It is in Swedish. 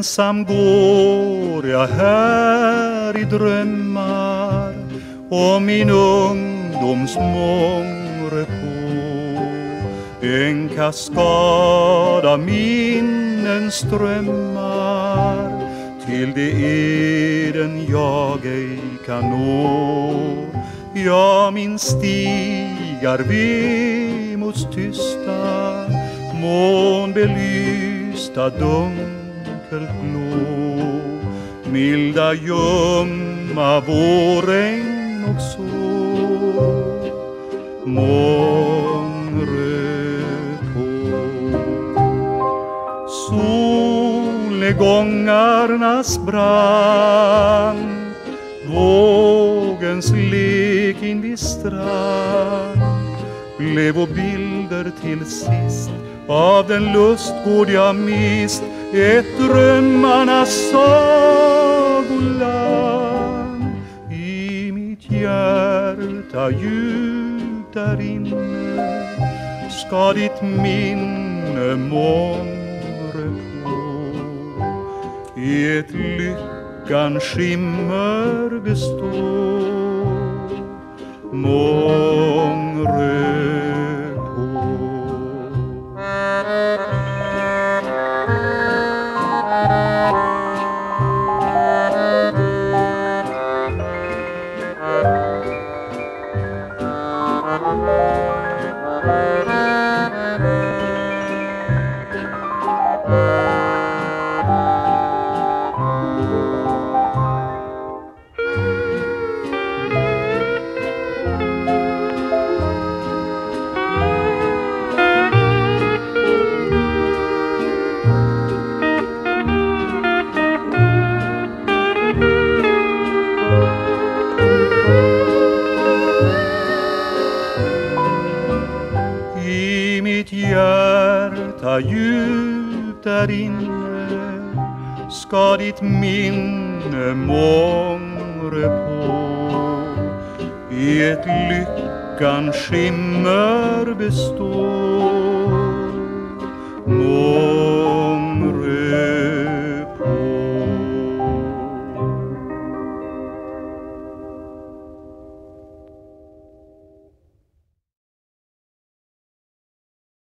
Ensam går jag här i drömmar om min ungdoms mångrepå. En kaskad av minnen strömmar till det Eden jag ej kan nå. Ja, min stigar vemods tysta, månbelysta dunkelblå. Milda ljumma vårregn och så. på Solnedgångarnas brand Vågens lek invid strand blev och bilder till sist av den lustgård jag mist ett drömmarnas sagoland. I mitt hjärta djupt där inne ska ditt minne mångre på i ett lyckans skimmer bestå mångre I djupt där inne ska ditt minne mångre på. I ett lyckans skimmer bestå